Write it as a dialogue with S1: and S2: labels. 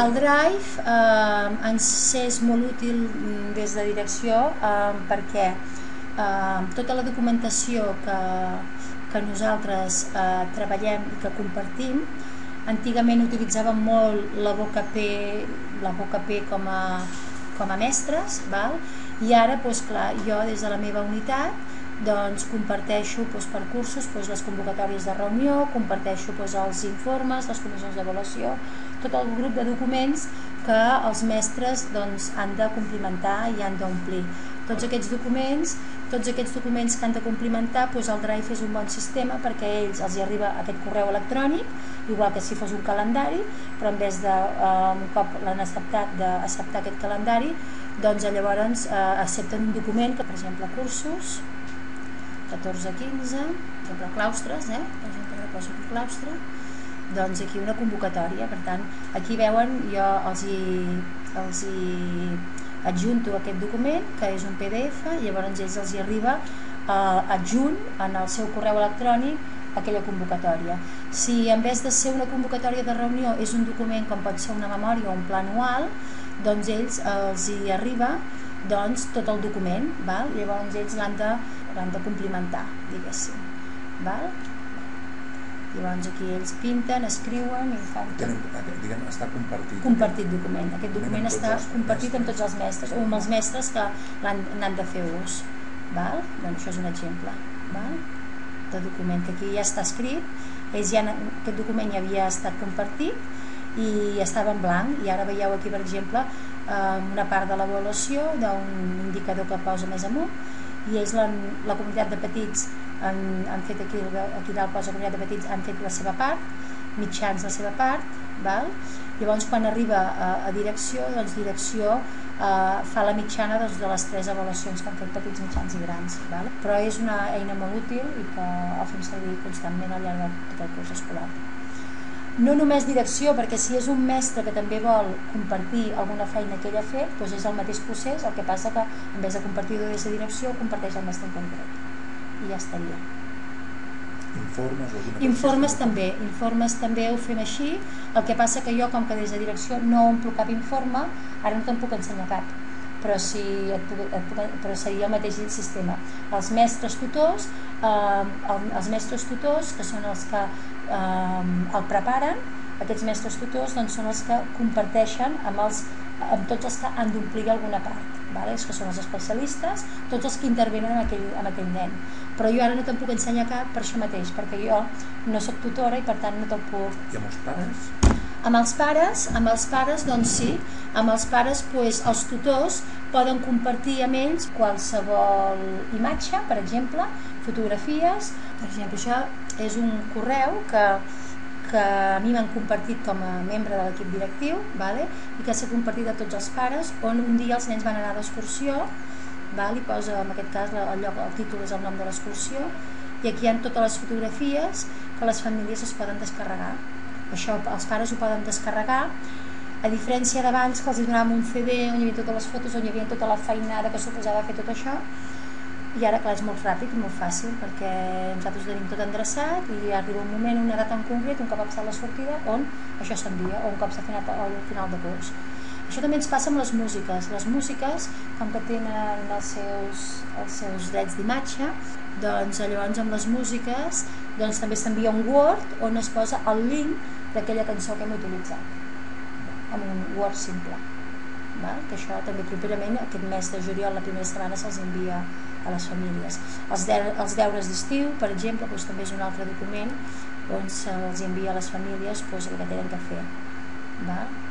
S1: El Drive eh, ens és molt útil mm, des de direcció eh, perquè eh, tota la documentació que, que nosaltres eh, treballem i que compartim antigament utilitzàvem molt la boca P, la boca P com a, com a mestres val? i ara doncs, clar, jo des de la meva unitat doncs comparteixo doncs, per cursos doncs, les convocatòries de reunió, comparteixo doncs, els informes, les comissions d'avaluació, tot el grup de documents que els mestres doncs, han de complimentar i han d'omplir. Tots aquests documents, tots aquests documents que han de complimentar, doncs el Drive és un bon sistema perquè a ells els hi arriba aquest correu electrònic, igual que si fos un calendari, però en vez de, eh, un cop l'han acceptat d'acceptar aquest calendari, doncs llavors eh, accepten un document que, per exemple, cursos, 14-15, per exemple, claustres, eh? per exemple, poso aquí claustre, doncs aquí una convocatòria, per tant, aquí veuen, jo els hi, els hi adjunto aquest document, que és un PDF, i llavors ells els hi arriba eh, adjunt en el seu correu electrònic aquella convocatòria. Si en vez de ser una convocatòria de reunió és un document com pot ser una memòria o un pla anual, doncs ells els hi arriba doncs, tot el document, val? llavors ells l'han de, de complimentar, diguéssim. Val? Llavors aquí ells pinten, escriuen i fan.
S2: Tenen, diguem, està compartit.
S1: Compartit document. Aquest document està compartit amb tots els mestres o amb els mestres que n'han de fer ús. Val? Doncs això és un exemple. Val? De document que aquí ja està escrit, ells ja, aquest document ja havia estat compartit i estava en blanc i ara veieu aquí per exemple una part de l'avaluació d'un indicador que posa més amunt i ells la, la comunitat de petits han, han fet aquí, aquí dalt posa comunitat de petits han fet la seva part mitjans la seva part val? llavors quan arriba a, a direcció doncs direcció eh, fa la mitjana doncs, de les tres avaluacions que han fet petits, mitjans i grans val? però és una eina molt útil i que el fem servir constantment al llarg de tot el curs escolar no només direcció, perquè si és un mestre que també vol compartir alguna feina que ell ha fet, doncs és el mateix procés, el que passa que en vez de compartir-ho des de direcció, comparteix el mestre en concret. I ja estaria.
S2: Informes,
S1: informes també, informes també ho fem així, el que passa que jo com que des de direcció no omplo cap informe, ara no te'n puc ensenyar cap però, si et et però seria el mateix sistema. Els mestres tutors, eh, els mestres tutors, que són els que eh, el preparen, aquests mestres tutors doncs, són els que comparteixen amb, els, amb tots els que han d'omplir alguna part vale? que són els especialistes tots els que intervenen amb aquell, amb aquell nen però jo ara no te'n puc ensenyar cap per això mateix perquè jo no sóc tutora i per tant no te'n puc
S2: i amb els pares?
S1: Amb els pares, amb els pares doncs sí, amb els pares doncs, els tutors poden compartir amb ells qualsevol imatge, per exemple, fotografies, per exemple, això és un correu que, que a mi m'han compartit com a membre de l'equip directiu vale? i que s'ha compartit a tots els pares on un dia els nens van anar d'excursió i posa en aquest cas el, lloc, el títol és el nom de l'excursió. I aquí hi ha totes les fotografies que les famílies es poden descarregar això els pares ho poden descarregar. A diferència d'abans que els donàvem un CD on hi havia totes les fotos, on hi havia tota la feinada que suposava fer tot això. I ara clar és molt ràpid i molt fàcil perquè nosaltres ho tenim tot endreçat i arriba un moment, una data en concret, un cop ha passat la sortida on això s'envia o un cop s'ha finat al final de curs això també ens passa amb les músiques. Les músiques, com que tenen els seus, els seus drets d'imatge, doncs llavors amb les músiques doncs, també s'envia un Word on es posa el link d'aquella cançó que hem utilitzat amb un Word simple val? que això també properament aquest mes de juliol, la primera setmana se'ls envia a les famílies els, de, els deures d'estiu, per exemple doncs, també és un altre document on se'ls envia a les famílies doncs, el que tenen que fer val?